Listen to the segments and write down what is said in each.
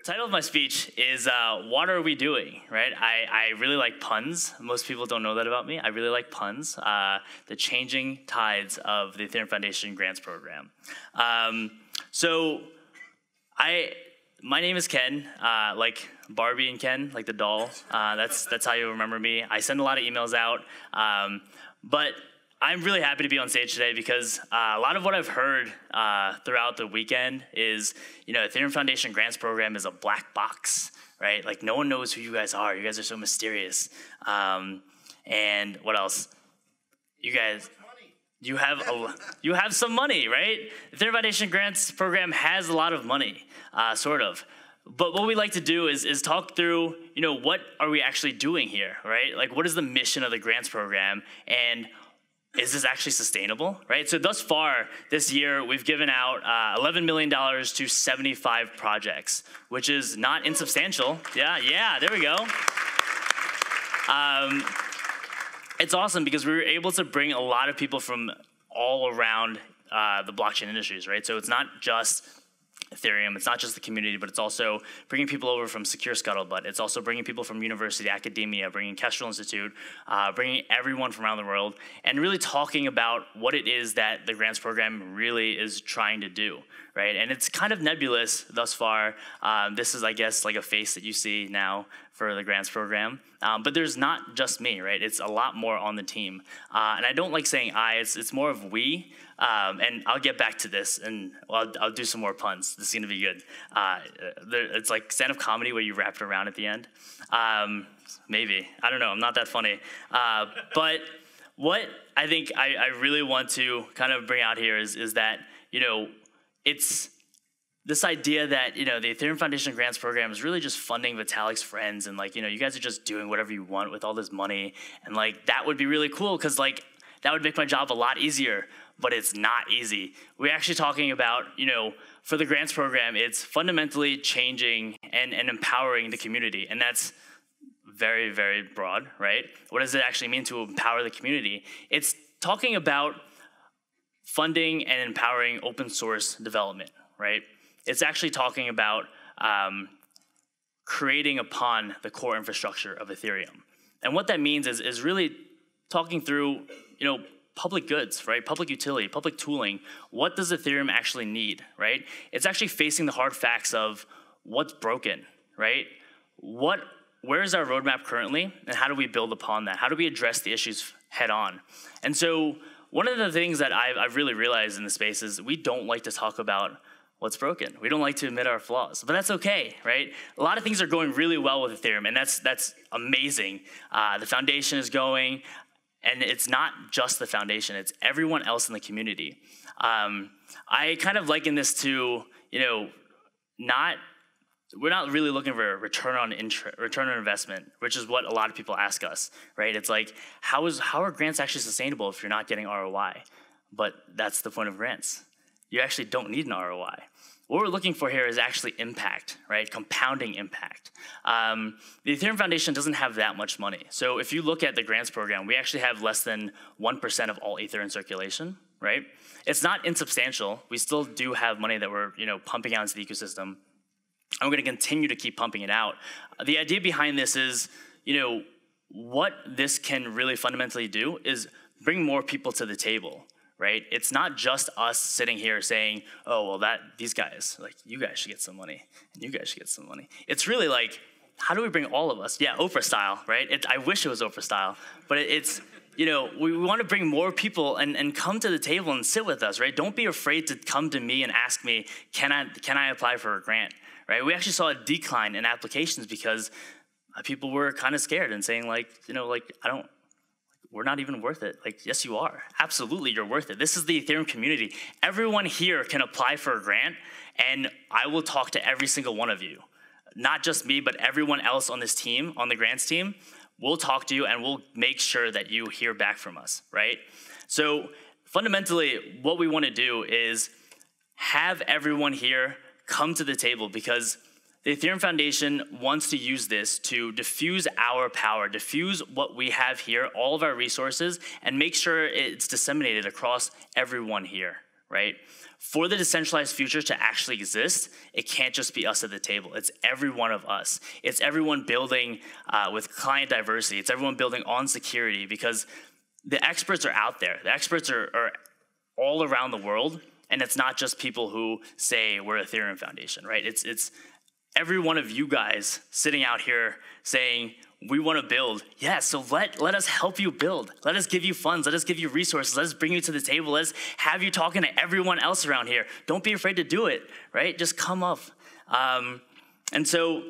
The title of my speech is uh, What Are We Doing? Right? I, I really like puns. Most people don't know that about me. I really like puns. Uh, the changing tides of the Ethereum Foundation grants program. Um, so, I my name is Ken, uh, like Barbie and Ken, like the doll. Uh, that's that's how you remember me. I send a lot of emails out, um, but I'm really happy to be on stage today because uh, a lot of what I've heard uh, throughout the weekend is, you know, Ethereum Foundation Grants Program is a black box, right? Like no one knows who you guys are. You guys are so mysterious. Um, and what else? You guys, you have a, you have some money, right? Ethereum Foundation Grants Program has a lot of money, uh, sort of. But what we like to do is, is talk through, you know, what are we actually doing here, right? Like, what is the mission of the grants program, and is this actually sustainable, right? So thus far this year, we've given out uh, $11 million to 75 projects, which is not insubstantial. Yeah, yeah, there we go. Um, it's awesome because we were able to bring a lot of people from all around uh, the blockchain industries, right? So it's not just Ethereum. It's not just the community, but it's also bringing people over from Secure Scuttlebutt. It's also bringing people from university, academia, bringing Kestrel Institute, uh, bringing everyone from around the world, and really talking about what it is that the grants program really is trying to do, right? And it's kind of nebulous thus far. Um, this is, I guess, like a face that you see now for the grants program. Um, but there's not just me, right? It's a lot more on the team. Uh, and I don't like saying I, it's, it's more of we. Um, and I'll get back to this, and I'll, I'll do some more puns. This is gonna be good. Uh, it's like stand-up comedy where you wrap it around at the end. Um, maybe I don't know. I'm not that funny, uh, but what I think I, I, really want to kind of bring out here is, is that you know it's this idea that you know the Ethereum Foundation grants program is really just funding Vitalik's friends and like you know you guys are just doing whatever you want with all this money and like that would be really cool because like that would make my job a lot easier but it's not easy. We're actually talking about, you know, for the grants program, it's fundamentally changing and, and empowering the community. And that's very, very broad, right? What does it actually mean to empower the community? It's talking about funding and empowering open source development, right? It's actually talking about um, creating upon the core infrastructure of Ethereum. And what that means is, is really talking through, you know, public goods, right? Public utility, public tooling. What does Ethereum actually need, right? It's actually facing the hard facts of what's broken, right? What, where is our roadmap currently, and how do we build upon that? How do we address the issues head on? And so, one of the things that I've, I've really realized in the space is we don't like to talk about what's broken. We don't like to admit our flaws, but that's okay, right? A lot of things are going really well with Ethereum, and that's that's amazing. Uh, the foundation is going. And it's not just the foundation, it's everyone else in the community. Um, I kind of liken this to, you know, not we're not really looking for a return on interest, return on investment, which is what a lot of people ask us, right? It's like, how is how are grants actually sustainable if you're not getting ROI? But that's the point of grants. You actually don't need an ROI. What we're looking for here is actually impact, right? Compounding impact. Um, the Ethereum Foundation doesn't have that much money. So if you look at the grants program, we actually have less than 1% of all Ether in circulation, right? It's not insubstantial. We still do have money that we're you know, pumping out into the ecosystem. And we're going to continue to keep pumping it out. The idea behind this is, you know, what this can really fundamentally do is bring more people to the table right? It's not just us sitting here saying, "Oh, well, that these guys, like you guys should get some money, and you guys should get some money." It's really like, how do we bring all of us? Yeah, Oprah style, right? It, I wish it was Oprah style, but it, it's you know, we, we want to bring more people and, and come to the table and sit with us, right? Don't be afraid to come to me and ask me, can I, can I apply for a grant, right? We actually saw a decline in applications because uh, people were kind of scared and saying like, you know, like, I don't, we're not even worth it. Like, yes, you are. Absolutely, you're worth it. This is the Ethereum community. Everyone here can apply for a grant, and I will talk to every single one of you. Not just me, but everyone else on this team, on the grants team. We'll talk to you and we'll make sure that you hear back from us, right? So, fundamentally, what we want to do is have everyone here come to the table because the Ethereum Foundation wants to use this to diffuse our power, diffuse what we have here, all of our resources, and make sure it's disseminated across everyone here, right? For the decentralized future to actually exist, it can't just be us at the table. It's every one of us. It's everyone building uh, with client diversity. It's everyone building on security because the experts are out there. The experts are, are all around the world, and it's not just people who say we're Ethereum Foundation, right? It's it's every one of you guys sitting out here saying we want to build. Yeah, so let, let us help you build. Let us give you funds. Let us give you resources. Let us bring you to the table. Let's have you talking to everyone else around here. Don't be afraid to do it, right? Just come up. Um, and so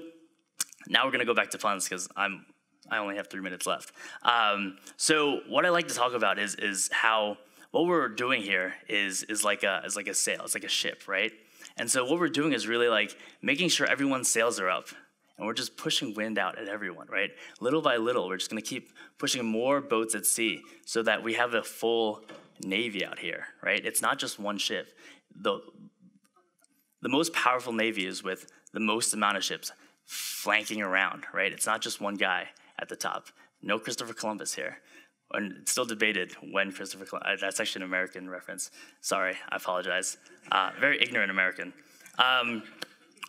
now we're going to go back to funds because I'm I only have three minutes left. Um, so what I like to talk about is is how what we're doing here is is like a is like a sail. It's like a ship, right? And so what we're doing is really like making sure everyone's sails are up and we're just pushing wind out at everyone, right? Little by little, we're just gonna keep pushing more boats at sea so that we have a full navy out here, right? It's not just one ship. The, the most powerful navy is with the most amount of ships flanking around, right? It's not just one guy at the top. No Christopher Columbus here. And it's still debated when Christopher Columbus, uh, that's actually an American reference. Sorry, I apologize. Uh, very ignorant American. Um,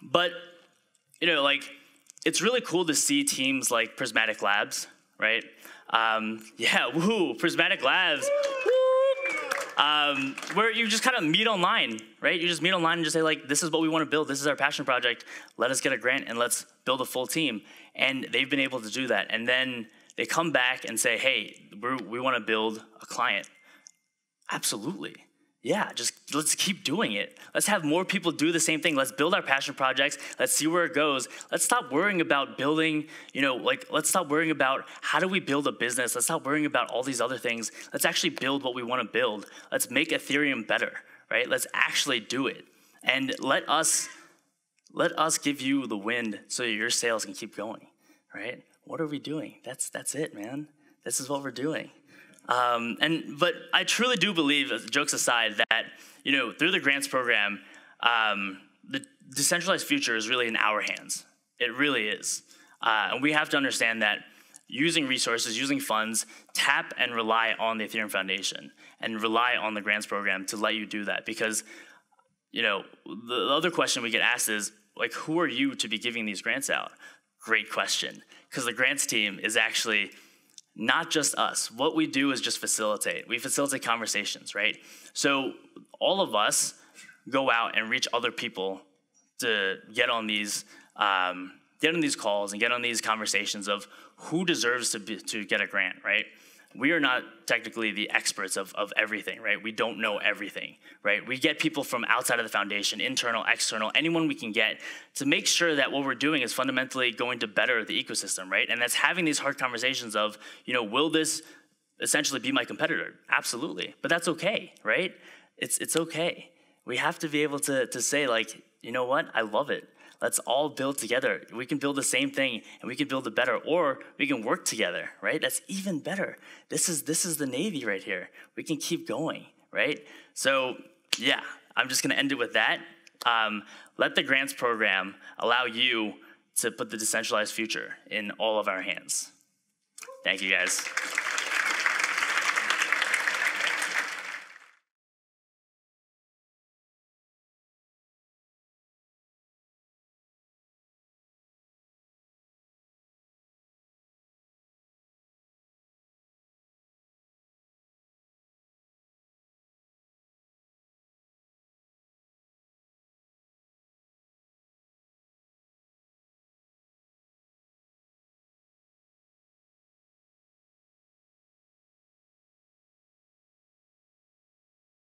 but, you know, like, it's really cool to see teams like Prysmatic Labs, right? Um, yeah, woo, Prysmatic Labs. Um, where you just kind of meet online, right? You just meet online and just say like, "This is what we want to build. This is our passion project. Let us get a grant and let's build a full team." And they've been able to do that. And then they come back and say, "Hey, we want to build a client." Absolutely yeah, just let's keep doing it. Let's have more people do the same thing. Let's build our passion projects. Let's see where it goes. Let's stop worrying about building, you know, like let's stop worrying about how do we build a business. Let's stop worrying about all these other things. Let's actually build what we want to build. Let's make Ethereum better, right? Let's actually do it. And let us let us give you the wind so your sails can keep going, right? What are we doing? That's that's it, man. This is what we're doing. Um, and but I truly do believe, jokes aside, that you know through the grants program, um, the decentralized future is really in our hands. It really is, uh, and we have to understand that using resources, using funds, tap and rely on the Ethereum Foundation and rely on the grants program to let you do that. Because you know the other question we get asked is like, who are you to be giving these grants out? Great question, because the grants team is actually not just us. What we do is just facilitate. We facilitate conversations, right? So all of us go out and reach other people to get on these um, get on these calls and get on these conversations of who deserves to be, to get a grant, right? We are not technically the experts of, of everything, right? We don't know everything, right? We get people from outside of the foundation, internal, external, anyone we can get to make sure that what we're doing is fundamentally going to better the ecosystem, right? And that's having these hard conversations of, you know, will this essentially be my competitor? Absolutely. But that's okay, right? It's, it's okay. We have to be able to, to say, like, you know what? I love it. Let's all build together. We can build the same thing and we can build it better, or we can work together, right? That's even better. This is this is the Navy right here. We can keep going, right? So yeah, I'm just gonna end it with that. Um, let the grants program allow you to put the decentralized future in all of our hands. Thank you guys.